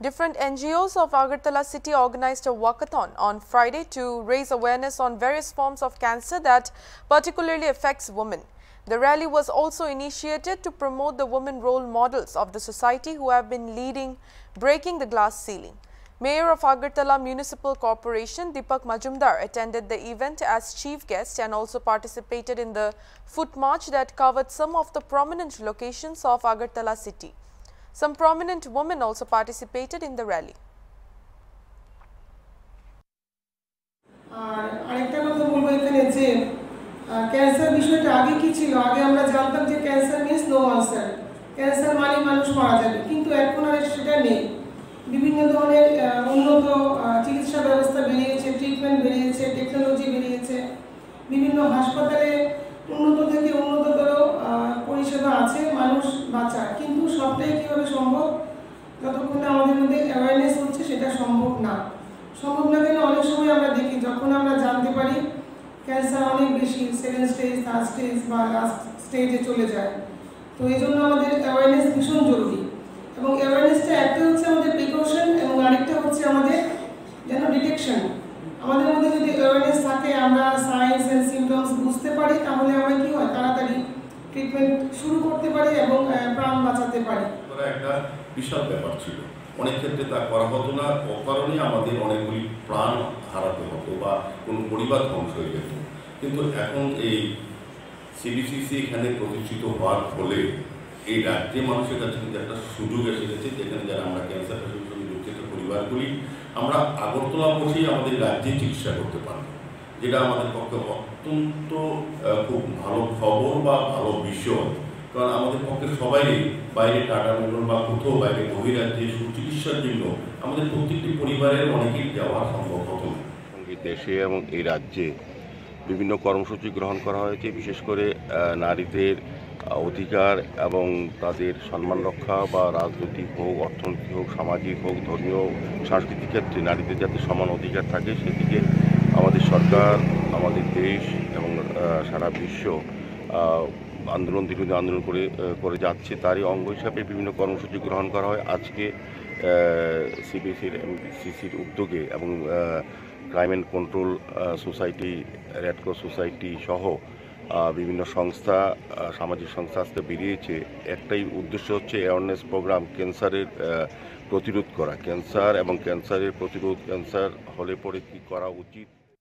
Different NGOs of Agartala city organized a walkathon on Friday to raise awareness on various forms of cancer that particularly affects women. The rally was also initiated to promote the women role models of the society who have been leading breaking the glass ceiling. Mayor of Agartala Municipal Corporation Deepak Majumdar attended the event as chief guest and also participated in the foot march that covered some of the prominent locations of Agartala city. Some prominent women also participated in the rally. আর আরেকটা কথা বলব এখানে যে cancer বিষয়টা আগে কি ছিল? আগে আমরা জানতাম যে cancer means no answer cancer মানে মানুষ মারা যাবে। কিন্তু এখন আর সেটা নেই। বিভিন্ন ধরনের উন্নত চিকিৎসা ব্যবস্থা বেরিয়েছে ট্রিটমেন্ট বেরিয়েছে টেকনোলজি বেরিয়েছে। বিভিন্ন হাসপাতালে সম্ভব? যতক্ষণ আমাদের মধ্যে অ্যাওয়ারনেস হচ্ছে, সেটা সম্ভব না। সম্ভব না কেন অনেক সময় আমরা দেখি, যখন আমরা জানতে পারি ক্যান্সার অনেক বেশি সেকেন্ড স্টেজ থার্ড স্টেজ বা লাস্ট স্টেজে চলে যায়। তো এই জন্য আমাদের অ্যাওয়ারনেস ভীষণ জরুরি। এবং অ্যাওয়ারনেসটা একটা হচ্ছে আমাদের প্রিকশন এবং আরেকটা হচ্ছে আমাদের যেন ডিটেকশন আমাদের মধ্যে যদি অ্যাওয়ারনেস থাকে, আমরা সাইন্স অ্যান্ড সিমটমস বুঝতে পারি, তাহলে আমরা কি হয়, তাড়াতাড়ি ট্রিটমেন্ট শুরু করতে পারি এবং প্রাণ বাঁচাতে পারি। করা একটা বিশাল ব্যাপার ছিল। অনেক ক্ষেত্রে তা করা হতো না। অকারণে আমাদের অনেকগুলি প্রাণ হারাতে হতো বা কোনো পরিবার ধ্বংস হয়ে যেত। কিন্তু এখন এই সিবিসিসি এখানে প্রতিষ্ঠিত হওয়ার ফলে এই রাজ্যে মানুষের কাছে কিন্তু একটা সুযোগ এসে গেছে, যেখানে যারা আমরা ক্যান্সার পেশেন্টের সঙ্গে পরিবারগুলি আমরা আগরতলা বসেই আমাদের রাজ্যে চিকিৎসা করতে পারব, যেটা আমাদের পক্ষে অত্যন্ত খুব ভালো খবর বা ভালো বিষয়। কারণ আমাদের পক্ষে সবাই বাইরে টাটা মেলন বা কোথাও বাইরে বহিরাজ্যে সুচিকিৎসার জন্য আমাদের প্রত্যেকটি পরিবারের অনেকেই যাওয়া সম্ভব হতো দেশে এবং এই রাজ্যে বিভিন্ন কর্মসূচি গ্রহণ করা হয়েছে, বিশেষ করে নারীদের অধিকার এবং তাদের সম্মান রক্ষা বা রাজনৈতিক হোক, অর্থনৈতিক হোক, সামাজিক হোক, ধর্মীয় সাংস্কৃতিক ক্ষেত্রে নারীদের যাতে সমান অধিকার থাকে, সেদিকে আমাদের সরকার, আমাদের দেশ এবং সারা বিশ্ব আন্দোলন দীর্ঘদিন আন্দোলন করে করে যাচ্ছে। তারই অঙ্গ হিসাবে বিভিন্ন কর্মসূচি গ্রহণ করা হয়। আজকে সিবিসির সিসির উদ্যোগে এবং crime and control society, red cross society সহ বিভিন্ন সংস্থা সামাজিক সংস্থা আজকে বেরিয়েছে। একটাই উদ্দেশ্য হচ্ছে অ্যাওয়ারনেস প্রোগ্রাম ক্যান্সারের প্রতিরোধ করা। ক্যান্সার এবং ক্যান্সারের প্রতিরোধ, ক্যান্সার হলে পরে কী করা উচিত?